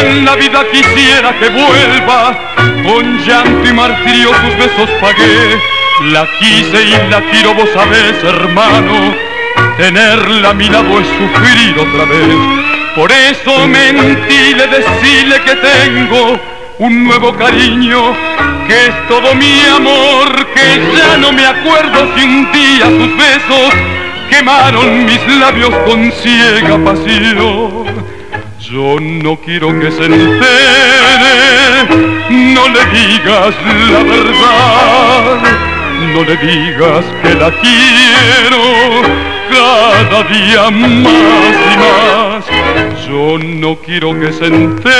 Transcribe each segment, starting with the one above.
ella quisiera que vuelva, con llanto y martirio sus besos pagué. La quise y la quiero, vos sabés, hermano, tenerla a mi lado es sufrir otra vez. Por eso mentile, decirle que tengo un nuevo cariño, que es todo mi amor, que ya no me acuerdo si un día sus besos quemaron mis labios con ciega pasión. Yo no quiero que se entere, no le digas la verdad, no le digas que la quiero. Cada día más y más. Yo no quiero que se entere.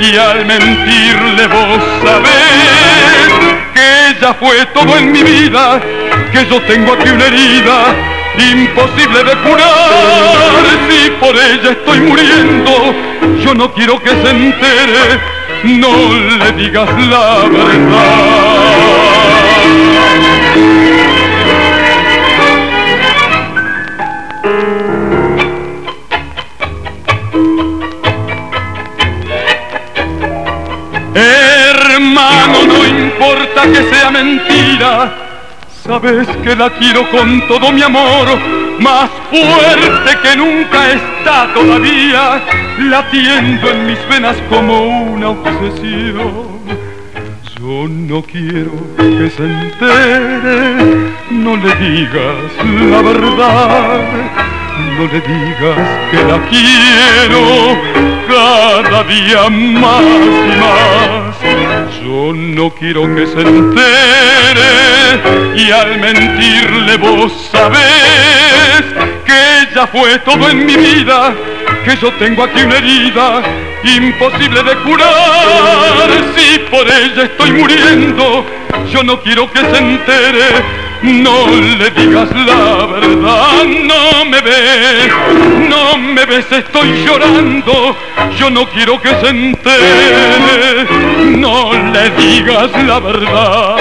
Y al mentirle vos sabés que ella fue todo en mi vida, que yo tengo aquí una herida imposible de curar. Si por ella estoy muriendo, yo no quiero que se entere, no le digas la verdad. Hermano, no importa que sea mentira, sabes que la quiero con todo mi amor, más fuerte que nunca está todavía, latiendo en mis venas como una obsesión. Yo no quiero que se entere, no le digas la verdad, no le digas que la quiero cada día más y más. Yo no quiero que se entere y al mentirle vos sabés que ella fue todo en mi vida, que yo tengo aquí una herida imposible de curar. Si por ella estoy muriendo, yo no quiero que se entere. No le digas la verdad, no me ves, no me ves, estoy llorando, yo no quiero que se entere, no le digas la verdad.